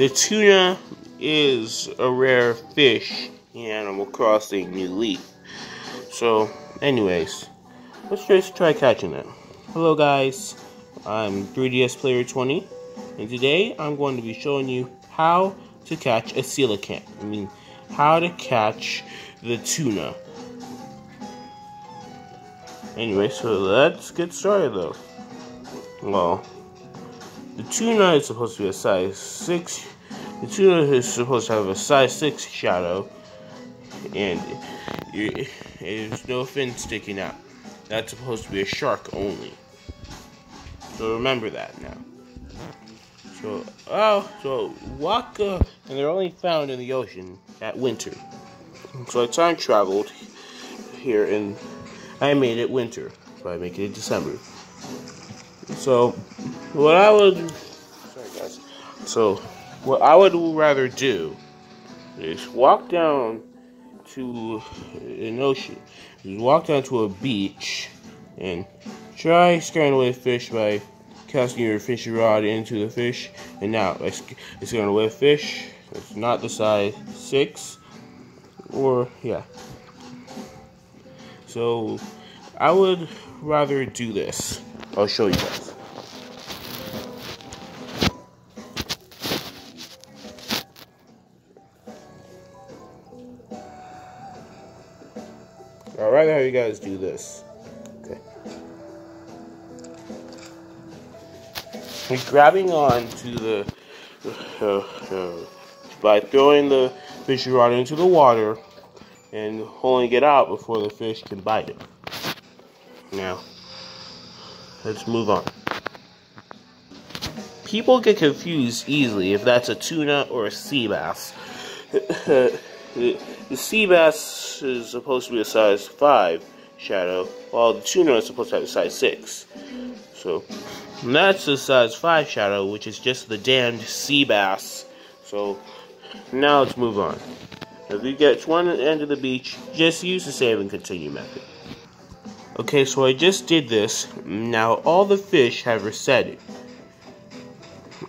the tuna is a rare fish in Animal Crossing New Leaf. So, anyways, let's just try catching it. Hello guys, I'm 3DS Player 20, and today I'm going to be showing you how to catch a coelacanth. I mean, how to catch the tuna. Anyway, so let's get started though. Well, the tuna is supposed to be a size 6. The tuna is supposed to have a size 6 shadow. And there's no fin sticking out. That's supposed to be a shark only. So remember that now. So, oh, so waka, and they're only found in the ocean at winter. So I time traveled here and I made it winter by making it December. So, what I would, sorry guys. So, what I would rather do is walk down to an ocean, walk down to a beach and try scaring away fish by casting your fishing rod into the fish. And now it's, it's scaring away fish. It's not the size six, or yeah. So, I would rather do this. I'll show you guys. I'd rather have you guys do this. Okay. You're grabbing on to the uh, uh, by throwing the fishing rod into the water and holding it out before the fish can bite it. Now, let's move on. People get confused easily if that's a tuna or a sea bass. the, sea bass is supposed to be a size 5 shadow, while the tuna is supposed to have a size 6. So, that's the size 5 shadow, which is just the damned sea bass. So, now let's move on. If you get to one end of the beach, just use the save and continue method. Okay, so I just did this. Now all the fish have resetted.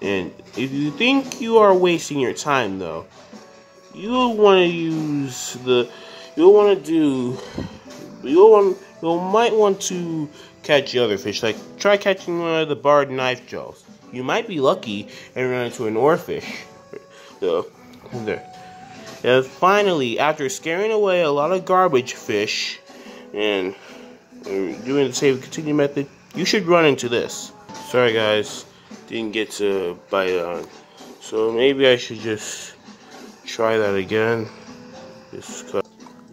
And if you think you are wasting your time though, you'll want to use the you'll want to do you'll want you might want to catch the other fish. Like try catching one of the barred knife jaws. You might be lucky and run into an oarfish. So, there. And finally, after scaring away a lot of garbage fish and doing the save continue method, you should run into this. Sorry guys, didn't get to bite on. So maybe I should just try that again. Just cut.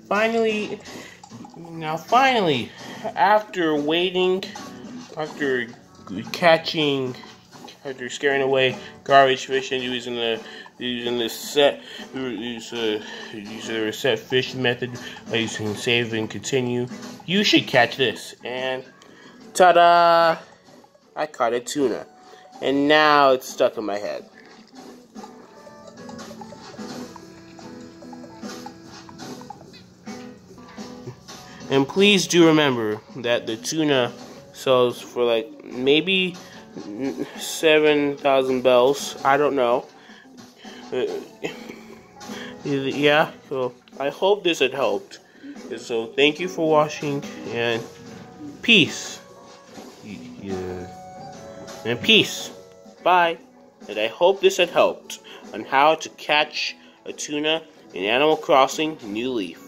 Finally, now finally, after waiting, after catching, after scaring away garbage fish and using the using the set use uh, use the reset fish method using save and continue you should catch this and ta-da I caught a tuna and now it's stuck in my head and please do remember that the tuna sells for like maybe 7,000 bells I don't know uh, yeah, so I hope this had helped. So thank you for watching and peace. Yeah. And peace. Bye. And I hope this had helped on how to catch a tuna in Animal Crossing New Leaf.